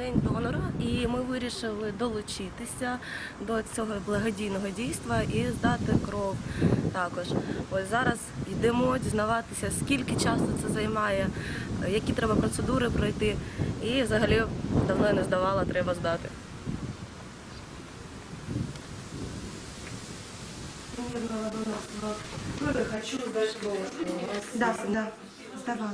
день донора, і ми вирішили долучитися до цього благодійного дійства і здати кров також. Ось зараз йдемо дізнаватися, скільки часу це займає, які треба процедури пройти. І взагалі давно не здавала, треба здати. Хочу здати. Да, да, здавала.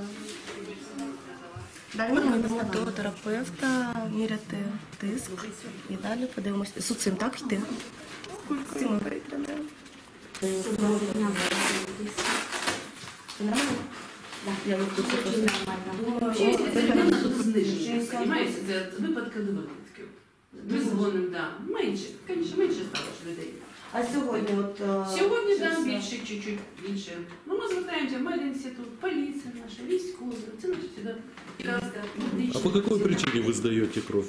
Далі ми йдемо до терапевта міряти тиск і далі подивимося. З цим так йти? З цим витримаємо. Нормально? Я вот тут Тут зниження, розумієте, випадки до випадків. Ми дзвонимо, да. Менше, звісно, менше стало людей. А сьогодні от... е, Сьогодні що там це? більше, чуть-чуть більше. Ну, ми звертаємося в медінститут, поліція наша, військові. Це наші сюди. ласка, А по какой причине вы сдаете кровь?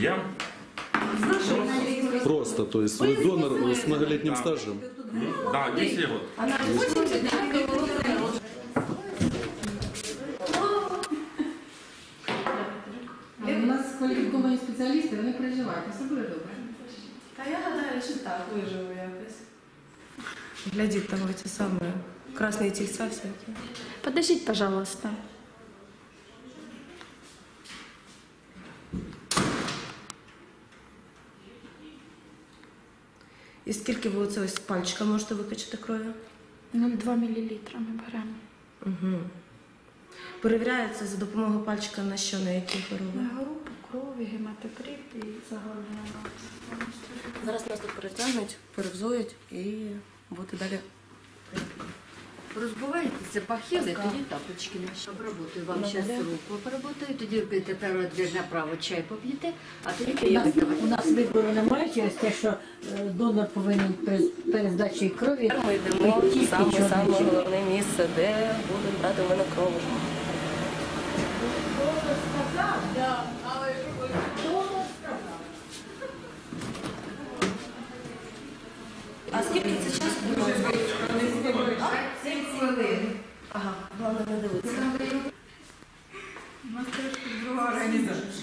Я? З нашого Просто, то есть вы донор с многолетним стажем? Да, 10 год. У нас кваліфіковані спеціалісти, вони переживають, все буде добре. Та я гадаю, що так, виживу якось. Глядіть, там ці самі красні тільця всякі. Подождите, пожалуйста. І скільки ви оце ось з пальчика можете викачати крові? 0,2 мл ми беремо. Угу. Перевіряється за допомогою пальчика на що, на які хвороби? На групу крові, гематокрит і загальний аналіз. Зараз нас тут перетягнуть, перевзують і буде далі. Розбиваєтеся, пахіли, тоді тапочки наші. Обработаю вам зараз руку, обработаю, тоді підете перший двір направо, чай поп'єте, а тоді нас, у нас вибору немає через те, що е, донор повинен перед, перед здачею крові. Ми йдемо Тільки в саме чорний саме чай. головне місце, де будуть брати в мене кров.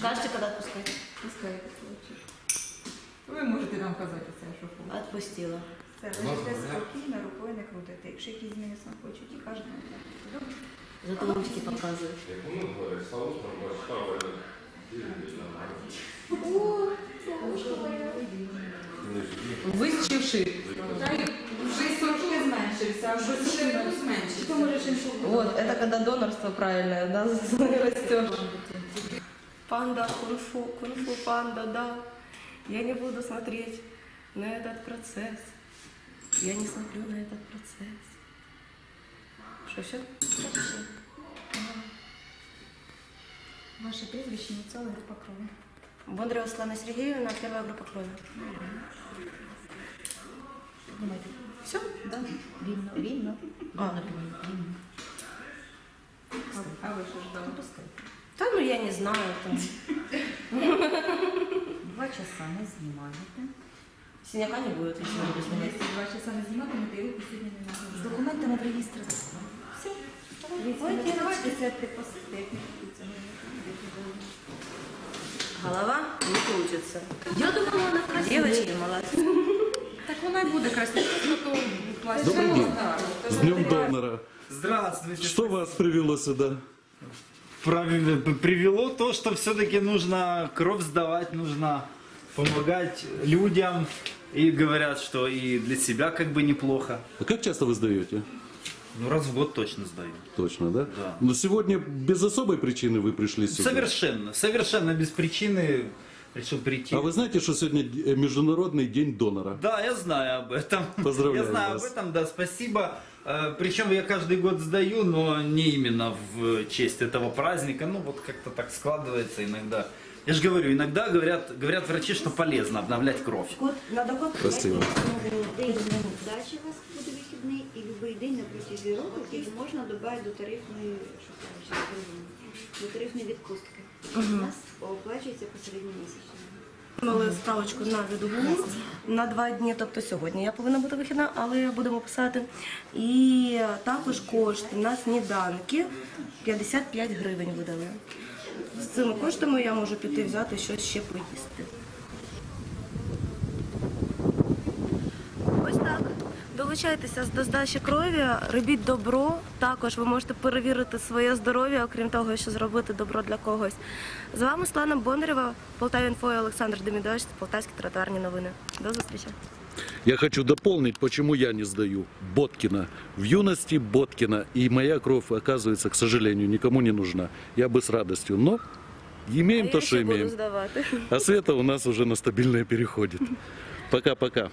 організація. Скажете, коли відпускати? Пускайте, Ви можете нам казати це, що хочете. Отпустила. Це лежите спокійно, рукою не крутите. Якщо якісь зміни самопочутті, кажете. Добре? Зато ручки показують. Вищивши. Вже сорочки зменшився, а вже ще зменшився. Вот, это когда донорство правильное, да, растешь. Панда, кунг-фу, кунг-фу панда, да. Я не буду смотреть на этот процесс. Я не смотрю на этот процесс. Что, все? Ваше прізвище, ініціали, група крові. Бондарева Светлана Сергеевна, первая группа крови. Все? Да. Рівно, рівно. А. Рівно. А ви що ждали? Да, ну я не знаю. Там. Два часа не знімаєте. Синяка не будет, если я буду снимать. Якщо два часа не зніматимете, і руки сьогодні не надо. З документами в реєстр. Все. Давайте, давайте сядьте посидьте, як не хотіться. Голова не крутится. Я думала, вона красива. Девочки, молодцы. Так вона й буде краснити, то пластик. Добрый день. С днем донора. Здравствуйте. Что вас привело сюда? Привело то, что все-таки нужно кровь сдавать, нужно помогать людям. И говорят, что и для себя как бы неплохо. А как часто вы сдаете? Ну, раз в год точно сдаю. Точно, да? Да. Но сегодня без особой причины вы пришли сюда. Совершенно, совершенно без причины решил прийти. А вы знаете, что сегодня э, Международный день донора? Да, я знаю об этом. Поздравляю Я знаю вас. об этом, да, спасибо. Э, Причем я каждый год сдаю, но не именно в честь этого праздника. Ну, вот как-то так складывается иногда. Я же говорю, иногда говорят, говорят врачи, что полезно обновлять кровь. Кот, надо кот? Спасибо. День здачі у вас буде вихідний і будь-який день на протязі року, який можна додати до тарифної, що там, ще тарифної, до тарифної відпустки. У нас оплачується посередньомісячно. Мали ставочку на відгул на два дні, тобто сьогодні я повинна бути вихідна, але будемо писати. І також кошти на сніданки 55 гривень видали. з цими коштами я можу піти взяти щось ще поїсти. Долучайтеся до здачі крові, робіть добро. Також ви можете перевірити своє здоров'я, окрім того, що зробити добро для когось. З вами Слана Бондарєва, Полтаві інфо і Олександр Демідович, Полтавські тротуарні новини. До зустрічі. Я хочу дополнить, почему я не сдаю. Боткина. В юности Боткина. И моя кровь, оказывается, к сожалению, никому не нужна. Я бы с радостью. Но имеем а то, я что ще буду имеем. здавати. А Света у нас уже на стабильное переходит. Пока-пока.